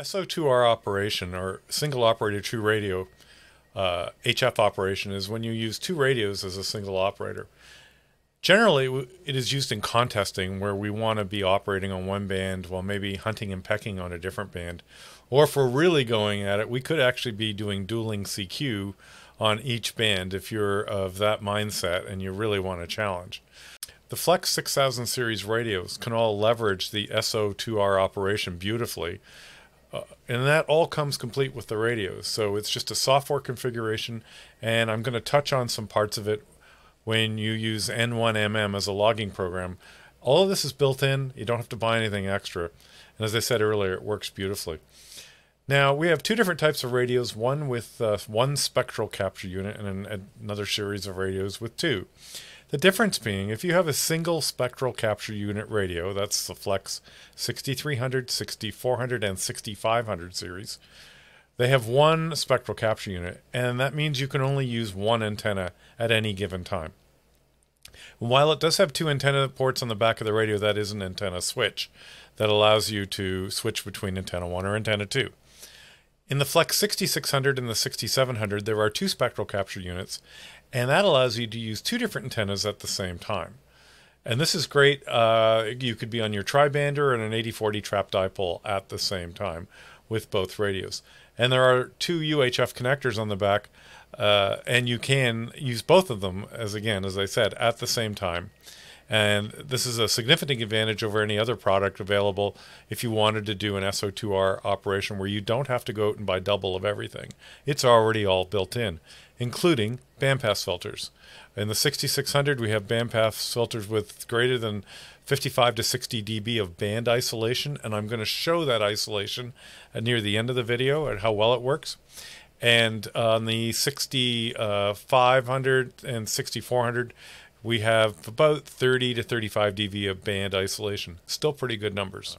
SO2R operation or single operator true radio uh, HF operation is when you use two radios as a single operator. Generally, it is used in contesting where we want to be operating on one band while maybe hunting and pecking on a different band. Or if we're really going at it, we could actually be doing dueling CQ on each band if you're of that mindset and you really want a challenge. The Flex 6000 series radios can all leverage the SO2R operation beautifully uh, and that all comes complete with the radios. So it's just a software configuration, and I'm going to touch on some parts of it when you use N1MM as a logging program. All of this is built in. You don't have to buy anything extra. And as I said earlier, it works beautifully. Now, we have two different types of radios, one with uh, one spectral capture unit and an, another series of radios with two. The difference being, if you have a single spectral capture unit radio, that's the Flex 6300, 6400, and 6500 series, they have one spectral capture unit, and that means you can only use one antenna at any given time. While it does have two antenna ports on the back of the radio, that is an antenna switch that allows you to switch between antenna 1 or antenna 2. In the Flex 6600 and the 6700, there are two spectral capture units, and that allows you to use two different antennas at the same time. And this is great. Uh, you could be on your tribander and an 8040 trap dipole at the same time with both radios. And there are two UHF connectors on the back, uh, and you can use both of them, as again, as I said, at the same time. And this is a significant advantage over any other product available if you wanted to do an SO2R operation where you don't have to go out and buy double of everything. It's already all built in, including bandpass filters. In the 6600, we have bandpass filters with greater than 55 to 60 dB of band isolation, and I'm going to show that isolation near the end of the video and how well it works. And on the 6500 uh, and 6400, we have about 30 to 35 dB of band isolation. Still pretty good numbers.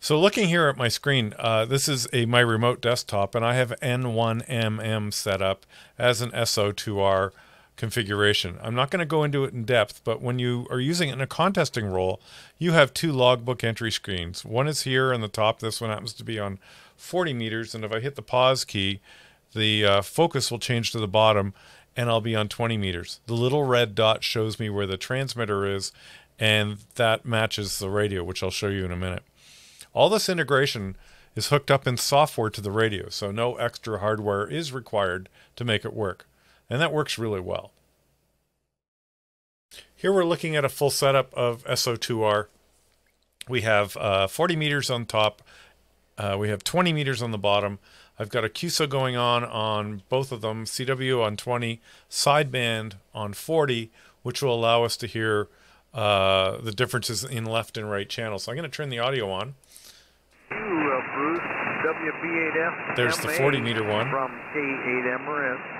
So looking here at my screen, uh, this is a my remote desktop, and I have N1MM set up as an SO2R configuration. I'm not going to go into it in depth, but when you are using it in a contesting role, you have two logbook entry screens. One is here on the top. This one happens to be on 40 meters, and if I hit the pause key, the uh, focus will change to the bottom, and I'll be on 20 meters. The little red dot shows me where the transmitter is, and that matches the radio, which I'll show you in a minute. All this integration is hooked up in software to the radio, so no extra hardware is required to make it work. And that works really well. Here we're looking at a full setup of SO2R. We have uh, 40 meters on top. Uh, we have 20 meters on the bottom. I've got a QSO going on on both of them, CW on 20, sideband on 40, which will allow us to hear uh, the differences in left and right channels. So I'm going to turn the audio on. Uh, Bruce, WB8F. There's the 40 meter one. From A8 MRS.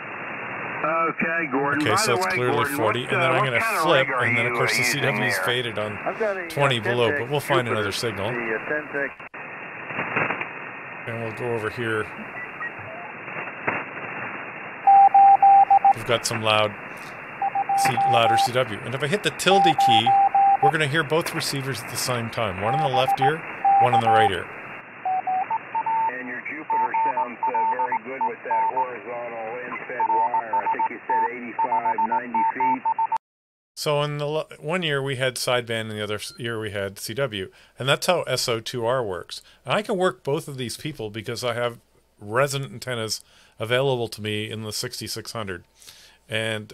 Okay, Gordon. Okay, By so it's way, clearly Gordon, 40, and then uh, I'm going to flip, and then of course the using CW is there? faded on a 20 uh, below, but we'll find Jupiter. another signal. The uh, Centec And we'll go over here. We've got some loud, C, louder CW. And if I hit the tilde key, we're going to hear both receivers at the same time. One in the left ear, one in the right ear. And your Jupiter sounds uh, very good with that horizontal end-fed wire. I think you said 85, 90 feet. So in the one year we had sideband, and the other year we had CW, and that's how SO2R works. And I can work both of these people because I have resonant antennas available to me in the 6600, and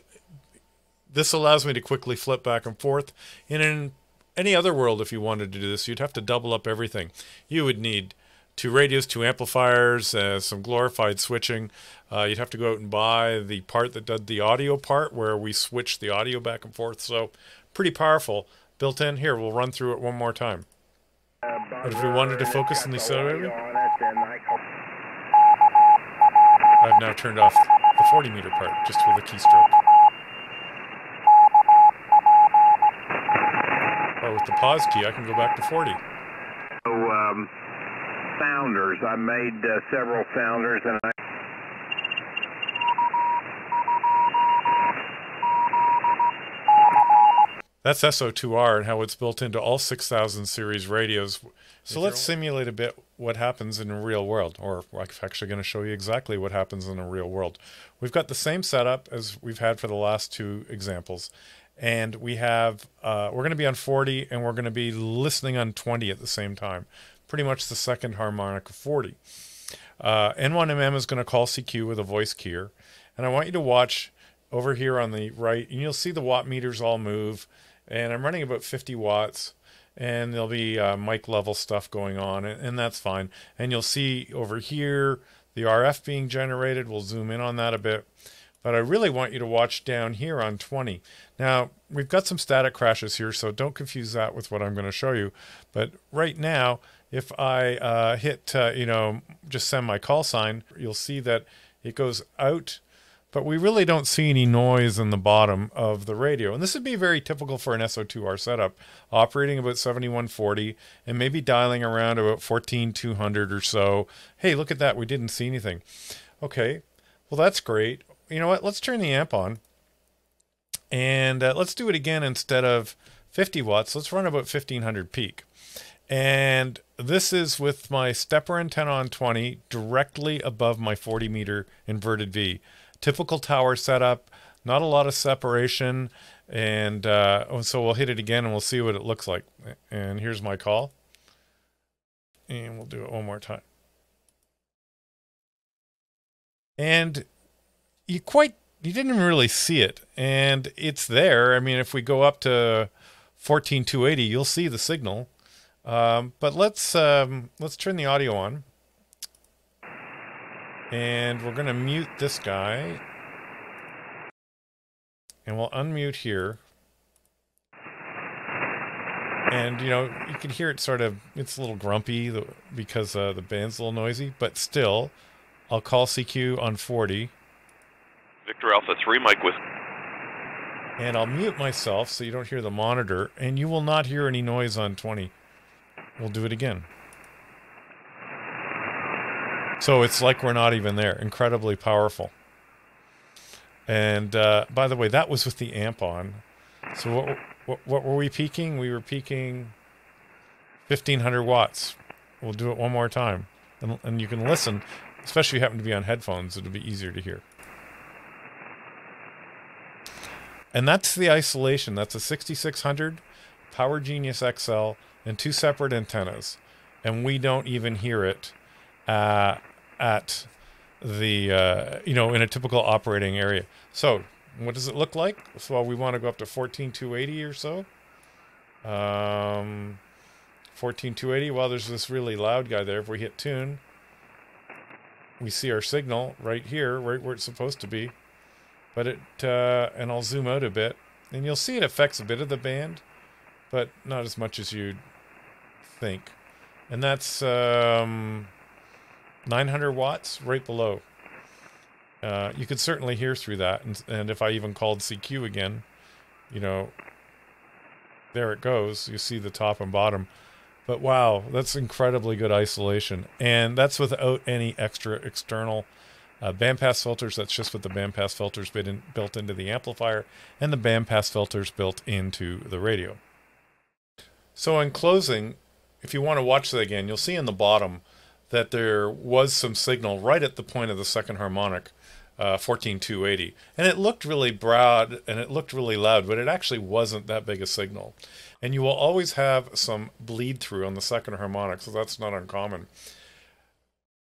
this allows me to quickly flip back and forth. And in any other world, if you wanted to do this, you'd have to double up everything. You would need two radios, two amplifiers, uh, some glorified switching. Uh, you'd have to go out and buy the part that did the audio part where we switch the audio back and forth. So pretty powerful. Built in here, we'll run through it one more time. But if we wanted to focus on the call- I've now turned off the 40 meter part just with a keystroke. Or with the pause key, I can go back to 40. So, um, founders. I made uh, several founders, and I. That's SO2R and how it's built into all 6000 series radios. So let's simulate a bit what happens in a real world, or I'm actually going to show you exactly what happens in a real world. We've got the same setup as we've had for the last two examples, and we have uh, we're going to be on 40 and we're going to be listening on 20 at the same time, pretty much the second harmonic of 40. Uh, N1MM is going to call CQ with a voice keyer, and I want you to watch over here on the right, and you'll see the watt meters all move and I'm running about 50 watts and there'll be uh, mic level stuff going on and, and, that's fine. And you'll see over here the RF being generated. We'll zoom in on that a bit. But I really want you to watch down here on 20 now we've got some static crashes here so don't confuse that with what I'm going to show you. But right now if I uh, hit uh, you know just send my call sign you'll see that it goes out but we really don't see any noise in the bottom of the radio. And this would be very typical for an SO2R setup, operating about 7140 and maybe dialing around about 14200 or so. Hey, look at that. We didn't see anything. Okay, well, that's great. You know what? Let's turn the amp on. And uh, let's do it again instead of 50 watts. Let's run about 1500 peak. And this is with my SteppIR antenna on 20 directly above my 40 meter inverted V typical tower setup, not a lot of separation. And uh, so we'll hit it again and we'll see what it looks like. And here's my call. And we'll do it one more time. And you quite, you didn't really see it. And it's there. I mean, if we go up to 14280, you'll see the signal. Um, but let's um, let's turn the audio on. And we're going to mute this guy. And we'll unmute here. And, you know, you can hear it sort of, it's a little grumpy because uh, the band's a little noisy, but still, I'll call CQ on 40. Victor Alpha 3, Mike with. And I'll mute myself so you don't hear the monitor, and you will not hear any noise on 20. We'll do it again. So it's like we're not even there. Incredibly powerful. And uh, by the way, that was with the amp on. So what, what, what were we peaking? We were peaking 1500 watts. We'll do it one more time. And, and you can listen, especially if you happen to be on headphones, it'll be easier to hear. And that's the isolation. That's a 6600 Power Genius XL and two separate antennas. And we don't even hear it uh, at the uh, you know in a typical operating area. So what does it look like? So we want to go up to 14280 or so. Um, 14280. Well, there's this really loud guy there. If we hit tune, we see our signal right here, right where it's supposed to be. But it uh, and I'll zoom out a bit, and you'll see it affects a bit of the band, but not as much as you'd think. And that's um, 900 watts right below. Uh, you could certainly hear through that. And, and if I even called CQ again, you know, there it goes. You see the top and bottom. But wow, that's incredibly good isolation. And that's without any extra external uh, bandpass filters. That's just with the bandpass filters in, built into the amplifier and the bandpass filters built into the radio. So in closing, if you want to watch that again, you'll see in the bottom that there was some signal right at the point of the second harmonic, uh, 14280. And it looked really broad and it looked really loud, but it actually wasn't that big a signal. And you will always have some bleed through on the second harmonic, so that's not uncommon.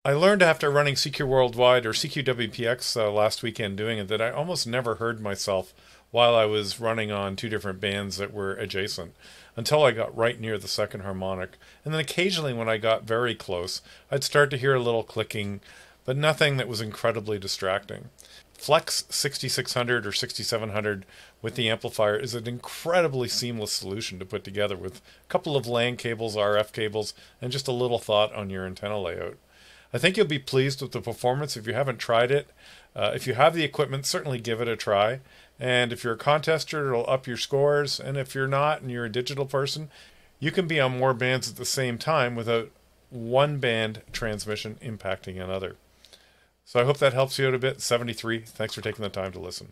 I learned after running CQ Worldwide or CQWPX uh, last weekend doing it that I almost never heard myself while I was running on two different bands that were adjacent until I got right near the second harmonic. And then occasionally, when I got very close, I'd start to hear a little clicking, but nothing that was incredibly distracting. Flex 6600 or 6700 with the amplifier is an incredibly seamless solution to put together with a couple of LAN cables, RF cables, and just a little thought on your antenna layout. I think you'll be pleased with the performance if you haven't tried it. Uh, if you have the equipment, certainly give it a try. And if you're a contester, it'll up your scores. And if you're not and you're a digital person, you can be on more bands at the same time without one band transmission impacting another. So I hope that helps you out a bit. 73, thanks for taking the time to listen.